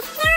Christmas!